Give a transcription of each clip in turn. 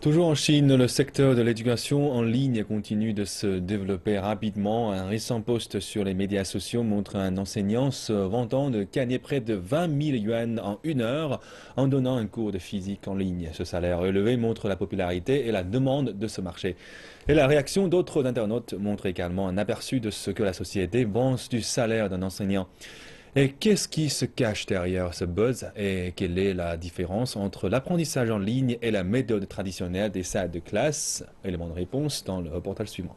Toujours en Chine, le secteur de l'éducation en ligne continue de se développer rapidement. Un récent post sur les médias sociaux montre un enseignant se vantant de gagner près de 20 000 yuan en une heure en donnant un cours de physique en ligne. Ce salaire élevé montre la popularité et la demande de ce marché. Et la réaction d'autres internautes montre également un aperçu de ce que la société pense du salaire d'un enseignant. Et qu'est-ce qui se cache derrière ce buzz et quelle est la différence entre l'apprentissage en ligne et la méthode traditionnelle des salles de classe? Élément de réponse dans le reportage suivant.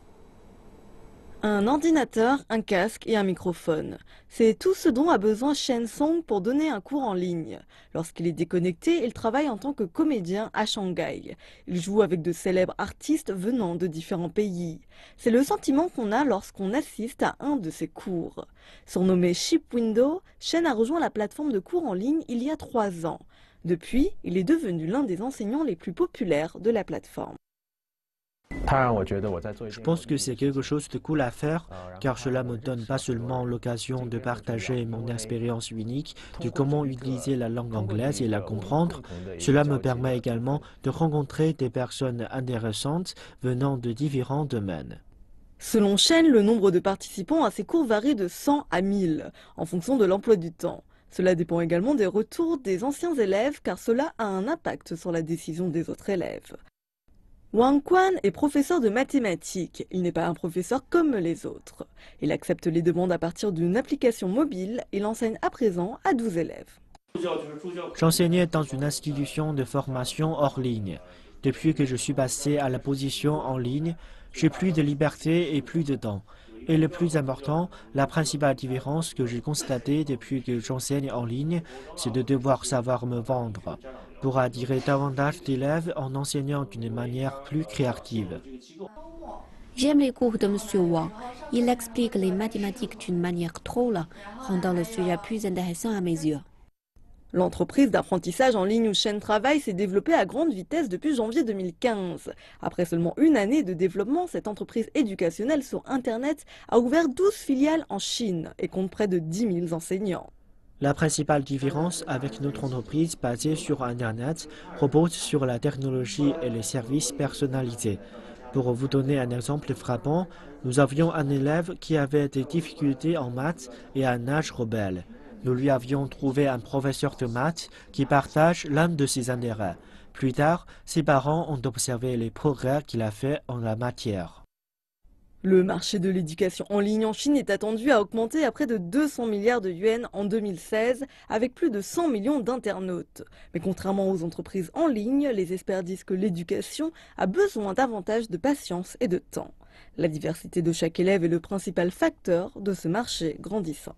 Un ordinateur, un casque et un microphone. C'est tout ce dont a besoin Shen Song pour donner un cours en ligne. Lorsqu'il est déconnecté, il travaille en tant que comédien à Shanghai. Il joue avec de célèbres artistes venant de différents pays. C'est le sentiment qu'on a lorsqu'on assiste à un de ses cours. Surnommé Ship Window, Shen a rejoint la plateforme de cours en ligne il y a trois ans. Depuis, il est devenu l'un des enseignants les plus populaires de la plateforme. Je pense que c'est quelque chose de cool à faire, car cela me donne pas seulement l'occasion de partager mon expérience unique de comment utiliser la langue anglaise et la comprendre, cela me permet également de rencontrer des personnes intéressantes venant de différents domaines. Selon Chen, le nombre de participants à ces cours varie de 100 à 1000, en fonction de l'emploi du temps. Cela dépend également des retours des anciens élèves, car cela a un impact sur la décision des autres élèves. Wang Quan est professeur de mathématiques. Il n'est pas un professeur comme les autres. Il accepte les demandes à partir d'une application mobile et l'enseigne à présent à 12 élèves. J'enseignais dans une institution de formation hors ligne. Depuis que je suis passé à la position en ligne, j'ai plus de liberté et plus de temps. Et le plus important, la principale différence que j'ai constatée depuis que j'enseigne en ligne, c'est de devoir savoir me vendre pour attirer davantage d'élèves en enseignant d'une manière plus créative. J'aime les cours de M. Wang. Il explique les mathématiques d'une manière drôle, rendant le sujet plus intéressant à mes yeux. L'entreprise d'apprentissage en ligne où Shen travaille s'est développée à grande vitesse depuis janvier 2015. Après seulement une année de développement, cette entreprise éducationnelle sur Internet a ouvert 12 filiales en Chine et compte près de 10 000 enseignants. La principale différence avec notre entreprise basée sur Internet repose sur la technologie et les services personnalisés. Pour vous donner un exemple frappant, nous avions un élève qui avait des difficultés en maths et un âge rebelle. Nous lui avions trouvé un professeur de maths qui partage l'un de ses intérêts. Plus tard, ses parents ont observé les progrès qu'il a fait en la matière. Le marché de l'éducation en ligne en Chine est attendu à augmenter à près de 200 milliards de yuan en 2016, avec plus de 100 millions d'internautes. Mais contrairement aux entreprises en ligne, les experts disent que l'éducation a besoin davantage de patience et de temps. La diversité de chaque élève est le principal facteur de ce marché grandissant.